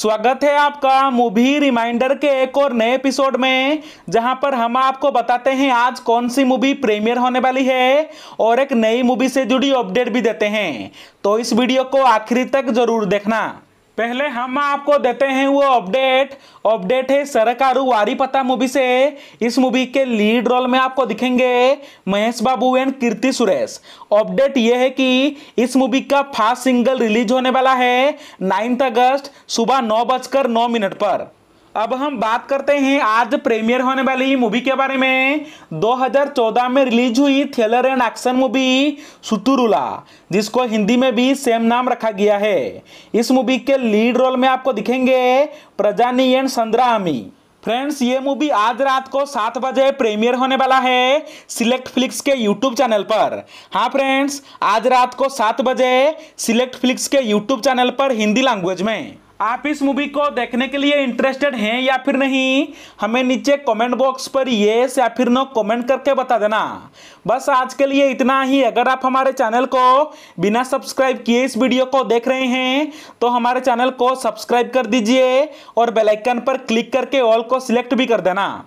स्वागत है आपका मूवी रिमाइंडर के एक और नए एपिसोड में, जहाँ पर हम आपको बताते हैं आज कौन सी मूवी प्रीमियर होने वाली है और एक नई मूवी से जुड़ी अपडेट भी देते हैं। तो इस वीडियो को आखिरी तक ज़रूर देखना। पहले हम आपको देते हैं वो अपडेट। अपडेट है सरकारू वारी पता मूवी से। इस मूवी के लीड रोल में आपको दिखेंगे महेश बाबू एंड कीर्ति सुरेश। अपडेट ये है कि इस मूवी का फास्ट सिंगल रिलीज़ होने वाला है नाइन्थ अगस्त सुबह नौ बजकर नौ मिनट पर। अब हम बात करते हैं आज प्रीमियर होने वाली मूवी के बारे में। 2014 में रिलीज़ हुई थ्रिलर एंड एक्शन मूवी सुतुरुला, जिसको हिंदी में भी सेम नाम रखा गया है। इस मूवी के लीड रोल में आपको दिखेंगे प्रजानी एंड संद्रा अमी फ्रेंड्स ये मूवी आज रात को सात बजे प्रीमियर होने वाला है सिलेक्ट फ्लिक्स के यूट्यूब चैनल पर। हाँ फ्रेंड्स आज रात को सात बजे सिलेक्ट फ्लिक्स के यूट्यूब चैनल पर हिंदी लैंग्वेज में। आप इस मूवी को देखने के लिए इंटरेस्टेड हैं या फिर नहीं, हमें नीचे कमेंट बॉक्स पर येस या फिर नो कमेंट करके बता देना। बस आज के लिए इतना ही। अगर आप हमारे चैनल को बिना सब्सक्राइब किए इस वीडियो को देख रहे हैं तो हमारे चैनल को सब्सक्राइब कर दीजिए और बेलाइकन पर क्लिक करके ऑल को सिलेक्ट भी कर देना।